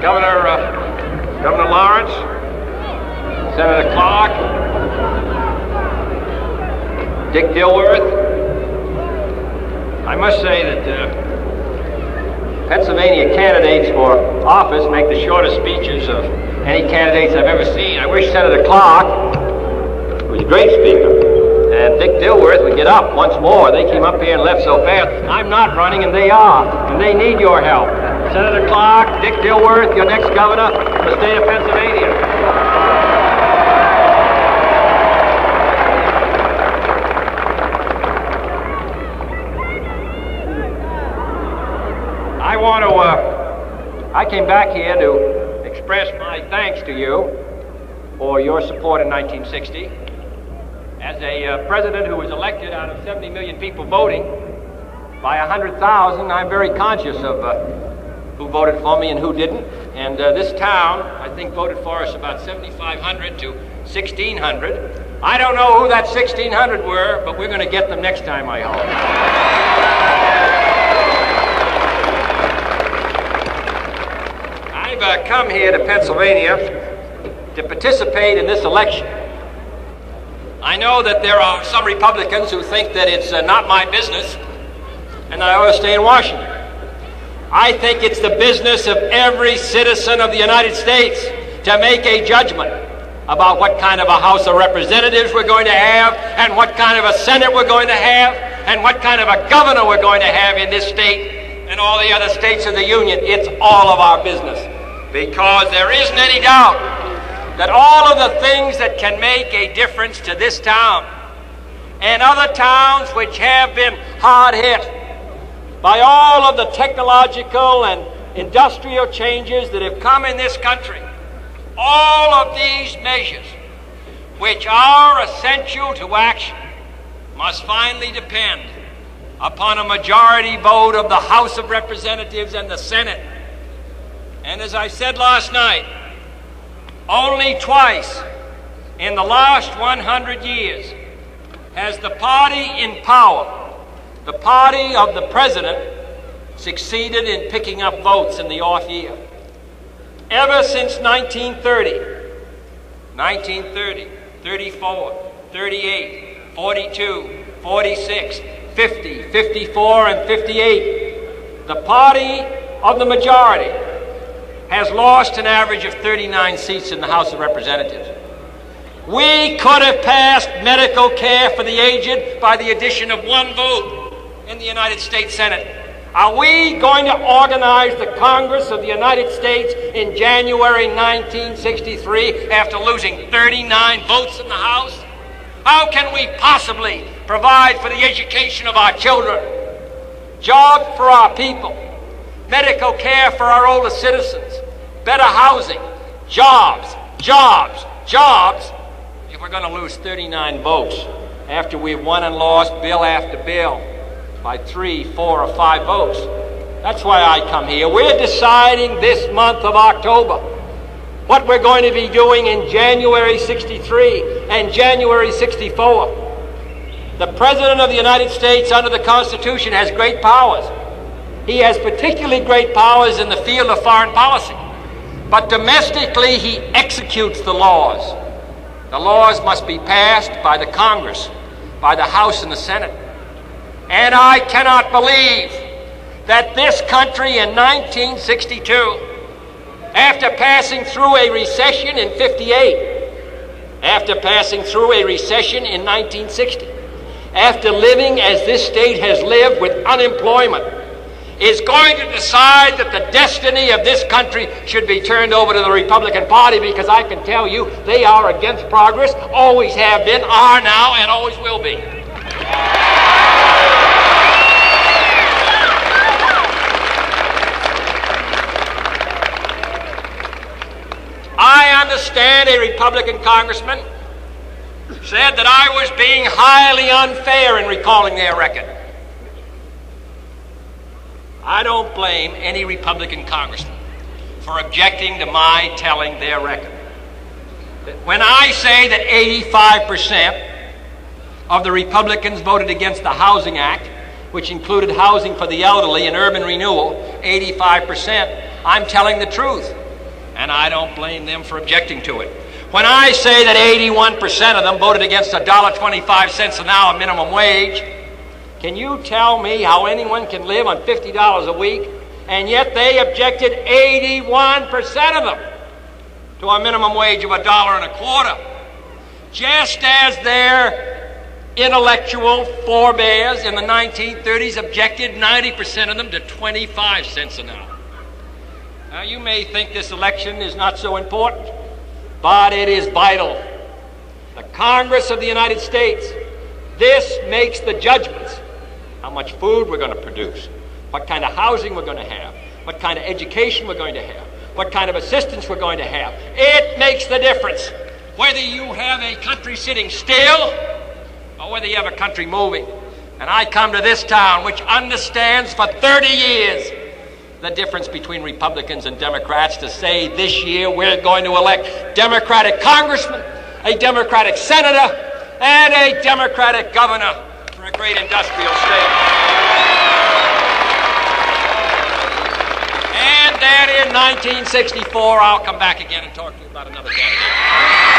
Governor, uh, Governor Lawrence, Senator Clark, Dick Dilworth. I must say that uh, Pennsylvania candidates for office make the shortest speeches of any candidates I've ever seen. I wish Senator Clark, was a great speaker, and Dick Dilworth would get up once more. They came up here and left so fast. I'm not running, and they are, and they need your help. Senator Clark, Dick Dilworth, your next governor of the state of Pennsylvania. I want to, uh, I came back here to express my thanks to you for your support in 1960. As a uh, president who was elected out of 70 million people voting by 100,000, I'm very conscious of uh, who voted for me and who didn't. And uh, this town, I think, voted for us about 7,500 to 1,600. I don't know who that 1,600 were, but we're going to get them next time, I hope. I've uh, come here to Pennsylvania to participate in this election. I know that there are some Republicans who think that it's uh, not my business and I ought to stay in Washington. I think it's the business of every citizen of the United States to make a judgment about what kind of a House of Representatives we're going to have, and what kind of a Senate we're going to have, and what kind of a governor we're going to have in this state and all the other states of the Union. It's all of our business. Because there isn't any doubt that all of the things that can make a difference to this town and other towns which have been hard hit by all of the technological and industrial changes that have come in this country, all of these measures which are essential to action must finally depend upon a majority vote of the House of Representatives and the Senate. And as I said last night, only twice in the last 100 years has the party in power, the party of the president, succeeded in picking up votes in the off year. Ever since 1930, 1930, 34, 38, 42, 46, 50, 54, and 58, the party of the majority has lost an average of 39 seats in the House of Representatives. We could have passed medical care for the aged by the addition of one vote in the United States Senate. Are we going to organize the Congress of the United States in January 1963 after losing 39 votes in the House? How can we possibly provide for the education of our children, jobs for our people, medical care for our older citizens, better housing, jobs, jobs, jobs, if we're going to lose 39 votes after we've won and lost bill after bill by three, four, or five votes. That's why I come here. We're deciding this month of October what we're going to be doing in January 63 and January 64. The President of the United States under the Constitution has great powers. He has particularly great powers in the field of foreign policy. But domestically, he executes the laws. The laws must be passed by the Congress, by the House and the Senate. And I cannot believe that this country in 1962, after passing through a recession in 58, after passing through a recession in 1960, after living as this state has lived with unemployment, is going to decide that the destiny of this country should be turned over to the Republican Party because I can tell you they are against progress, always have been, are now, and always will be. I understand a Republican congressman said that I was being highly unfair in recalling their record. I don't blame any Republican congressman for objecting to my telling their record. When I say that 85% of the Republicans voted against the Housing Act, which included housing for the elderly and urban renewal, 85%, I'm telling the truth. And I don't blame them for objecting to it. When I say that 81% of them voted against $1.25 an hour minimum wage, can you tell me how anyone can live on $50 a week? And yet they objected 81% of them to a minimum wage of a dollar and a quarter. Just as their intellectual forebears in the 1930s objected 90% of them to 25 cents an hour. Now, you may think this election is not so important, but it is vital. The Congress of the United States, this makes the judgments how much food we're going to produce, what kind of housing we're going to have, what kind of education we're going to have, what kind of assistance we're going to have. It makes the difference whether you have a country sitting still or whether you have a country moving. And I come to this town which understands for 30 years the difference between Republicans and Democrats to say this year we're going to elect Democratic congressmen, a Democratic senator, and a Democratic governor for a great industrial state. And then in 1964, I'll come back again and talk to you about another candidate.